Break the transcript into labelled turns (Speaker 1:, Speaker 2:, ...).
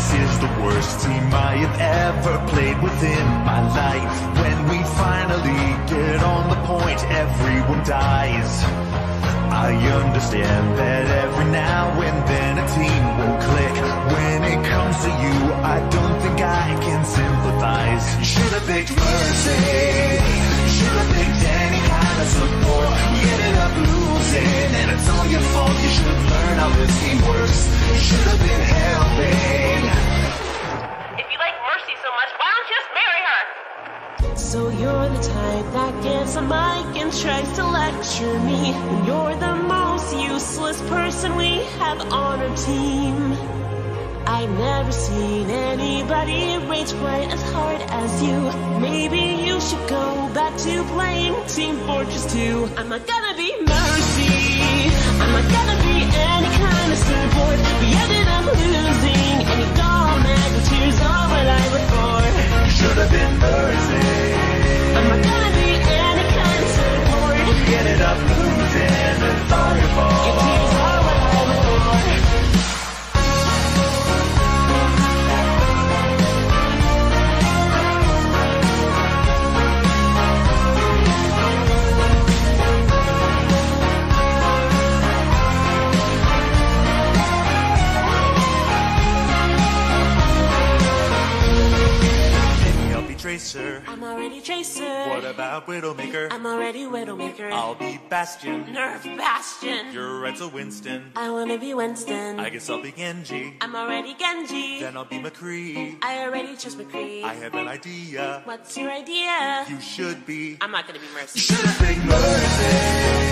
Speaker 1: is the worst team I have ever played within my life. When we finally get on the point, everyone dies. I understand that every now and then a team will click. When it comes to you, I don't think I can sympathize. Should've picked Mercy. Should've picked any kind of support. You ended up losing, and it's all your fault. You should've learned how this game works. You should've been helping.
Speaker 2: So
Speaker 3: you're the type that gets a mic and tries to lecture me. When you're the most useless person we have on our team. I've never seen anybody rage quite as hard as you. Maybe you should go back to playing Team Fortress 2. I'm not gonna be mercy. I'm not gonna
Speaker 1: Tracer.
Speaker 3: I'm already Tracer.
Speaker 1: What about Widowmaker?
Speaker 3: I'm already Widowmaker.
Speaker 1: I'll be Bastion.
Speaker 3: Nerf Bastion.
Speaker 1: You're Renzo Winston.
Speaker 3: I wanna be Winston.
Speaker 1: I guess I'll be Genji.
Speaker 3: I'm already Genji.
Speaker 1: Then I'll be McCree.
Speaker 3: I already chose McCree.
Speaker 1: I have an idea.
Speaker 3: What's your idea?
Speaker 1: You should be.
Speaker 3: I'm not gonna be Mercy.
Speaker 1: You
Speaker 3: should be picked Mercy.